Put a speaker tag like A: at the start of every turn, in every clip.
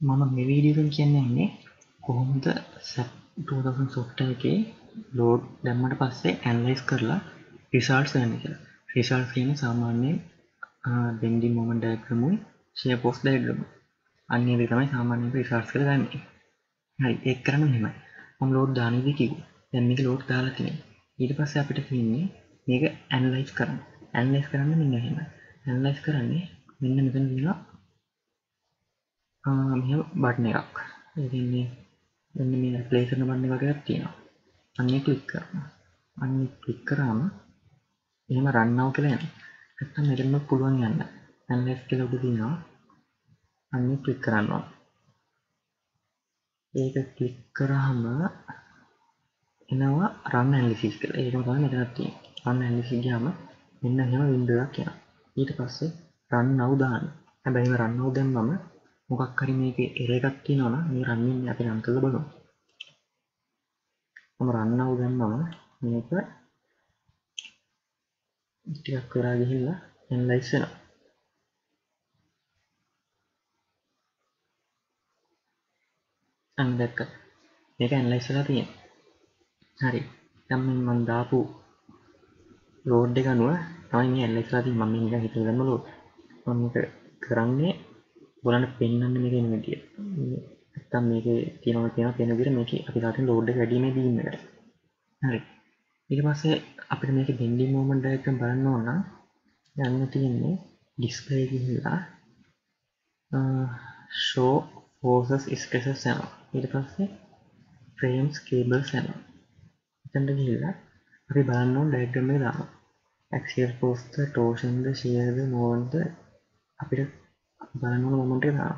A: මම මේ වීඩියෝෙන් කියන්නේ කොහොමද සැප් 2000 සොෆ්ට් එකේ ලෝඩ් දැම්මට පස්සේ ඇනලයිස් කරලා රිසල්ට්ස් ගන්න කියලා. රිසල්ට් කියන සාමාන්‍යයෙන් බෙන්ඩි මොමන් ඩයග්‍රමුයි ෂේ පෝස් ඩයග්‍රම අන්නේ දේ තමයි සාමාන්‍යයෙන් රිසල්ට්ස් කියලා ගන්නේ. හරි ඒක කරන්න මෙහෙමයි. මම ලෝඩ් දාන විදිහ කිව්වා. දැන් මේක ලෝඩ් දාලා තියෙනවා. ඊට පස්සේ අපිට තියෙන්නේ මේක ඇනලයිස් කරන්න. ඇනලයිස් කරන්න මෙන්න එහෙම ඇනලයිස් කරන්නේ මෙන්න මෙතන තියෙනවා මෙ බට්න එකක්. ඒන්නේ එන්න මේ ප්ලේසන බන්න වගේක් තියෙනවා. අන්න කලික් කරන අන්න කලික් කරාම එහෙම රන්නාව කියලා යන ඇත්ත මෙරම පුළුවන් යන්න. ඇන්ලස් කෙලොඩ තිනවා අන්න කලික් කරන්නවා ඒක කලික් කරහම එනවා රන්න ඇලිසිස් කළ ඒකම තම මෙතනත්තිය රන්න ඇලිසි ගාම මෙන්න හෙම විින්ඩුවක් කියන ඊට පස්සේ රන් නවදාන්න හැබැයිම රන්නව දැන් මම මොකක් හරි මේක එරගත් තියෙනවා නම් මේ රන්නින් අපි නම් කරලා බලමු. මම රන්නව දැම්මම මේක ටිකක් කරා ගිහිල්ලා ඇනලයිස් වෙනවා. අන්න දැක්ක. මේක ඇනලයිස් වෙලා තියෙනවා. හරි. දැන් මම දාපු ලෝඩ් එක අනුව තමයි මේ ඇනලයිස් වෙලා තියෙන්නේ. මම මේක හිතලා ගන්න ලෝඩ්. මම මේක කරන්නේ ගොලන්ට පෙන්න්න මේක එනවිටිය ඇත්තම් මේක තියනව තියෙන පෙන විර මේක අපි තාතින් ලෝඩ් වැඩීම දීමකට හරි. ඊට පස්සේ අපිට මේක බෙන්ඩි මෝමන් ඩයකම් බලන්න ඕන යන්න තියෙන්නේ ඩිස්පලේ ගිහිල්ලා ෂෝ ෆෝසස් ස්කෙසස් යන ඊට පස්සේ ෆ්‍රේම්ස් කේබල් යන එතන්ට ගිහිල්ලා අපි බලන්න ඕන ඩයග්‍රම දාම. ඇක්සිල් පෝස්ත ටෝෂන්ද ශයද මෝන්ද අපිට බලන්න මොමට දා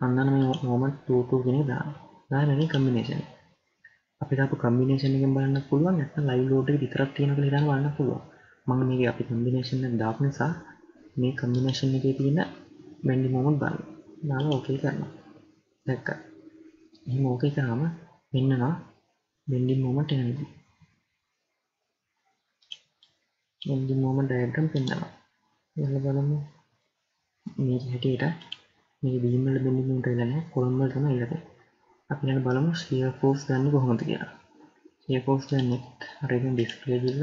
A: අන්නන මොමට ටූටූ ගෙන දා දානගේ කම්බිනේෂන් අපි අප කම්බිනේෂන එක බලන්න පුළුවන් ඇත ලයි ලෝඩ විතරත් තියෙන හිරන්න වන්න පුළුව මඟ මේක අපි කම්බිනේෂන් දාප නිසා මේ කම්බිනේෂන් එක තියෙන මැඩි මොමන් බන්න දාන ඕකේ කරන්න දැක්ක. එහම ඕකේ කරාම වෙන්නවා බෙන්ඩි මොමට එනදී එදි මොම ඩයග්‍රම් පෙන්න්නවා. එල බලමු. මේ හැටියට මේ බීමල බිඳිමුට එලන කොළම්බල් තම ඉලක අපි බලමු සිය පෝස් ගන්න කොහොමද කියලා. සිය පෝස් ගන්නෙත් අරක ඩිස්පලේජිල්ල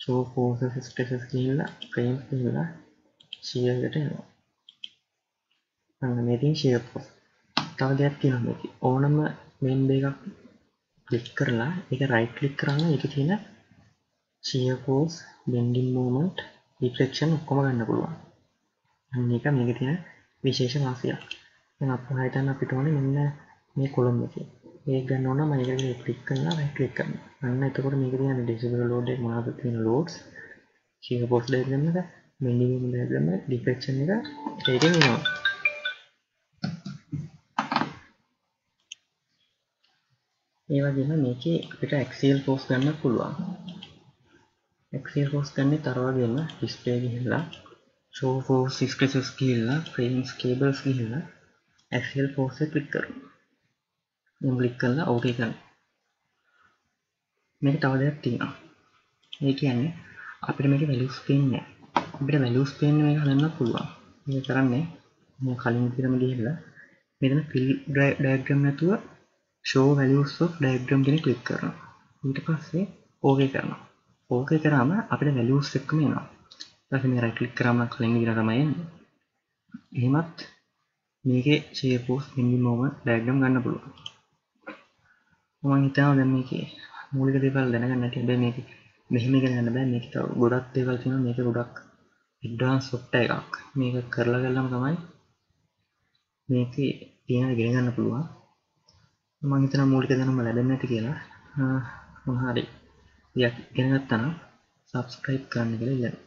A: ෂෝ පෝස ස්ටෙසස් කියල්ලා ක්‍රේම් කියලා සියකට එනවා. අන්න මේතින් ශය පෝස් තව දෙයක් තියෙන මේති ඕනම මෙන්බ එකක් කලික් කරලා එක රයි් කලික් කරන්න එක තියෙන සියපෝස් බෙන්ඩින් මෝමන්ට් රිෆලෙක්ෂන් ඔක්කොම ගන්න පුළුවන්. එක මේක තියෙන විශේෂ වාසියක් අප හයිතන්න අපිට ඕන මෙන්න මේ කොළොම් එක ඒ ගන්න ඕන මයික කලික් කරලා රයිකලික් කරන්න අන්න එතකොට මේක තියෙන ඩිසිබල ලෝඩ් මොනවද? තියෙන ලෝඩ්ස් සිංහ පොස් ඩයග්‍රෑම් එක මිනිමම් ඩයග්‍රෑම් එක ඩිෆ්ලෙක්ෂන් එක. ඒකෙන් එනවා ඒ වගේම මේකේ අපිට ඇක්සියල් පෝස් ගන්න පුළුවන්. ඇක්සියල් පෝස් ගන්නේ තරවගේම ඩිස්ප්ලේ ගිහිල්ලා show force expresses ගිහිල්ලා frames cables ගිහිල්ලා axial force එක ක්ලික් කරමු. මම ක්ලික් කරලා OK කරනවා. මේක තව දෙයක් තියෙනවා. ඒ කියන්නේ අපිට මේක values පේන්නේ නැහැ. අපිට values පේන්නේ මේක හදන්න පුළුවන්. මේක කරන්නේ මම කලින් විතරම ගිහිල්ලා මෙතන fill diagram නැතුව show values of diagram කියන ක්ලික් කරනවා. ඊට පස්සේ OK කරනවා. OK කරාම අපිට values එක්කම එනවා. ඊට මේ රයිට් ක්ලික් කරාම කලින් විදිහට තමයි එන්නේ. එහෙමත් මේකේ shear force minimum moment diagram ගන්න පුළුවන්. මම හිතනවා දැන් මේකේ මූලික දේවල් දැනගන්න නැති හැබැයි මේක මෙහෙම ඉගෙන ගන්න බෑ මේක තව ගොඩක් දේවල් තියෙනවා මේක ගොඩක් ඇඩ්වාන්ස් සොෆ්ට්වෙයාර් එකක්. මේක කරලා ගල්ලාම තමයි මේකේ තියෙන ඉගෙන ගන්න පුළුවන්. මම හිතනවා මූලික දැනුම ලැබෙන්නේ නැති කියලා. මොන හරි. ඉගෙන ගත්තා නම් subscribe කරන්න කියලා ඉල්ලනවා.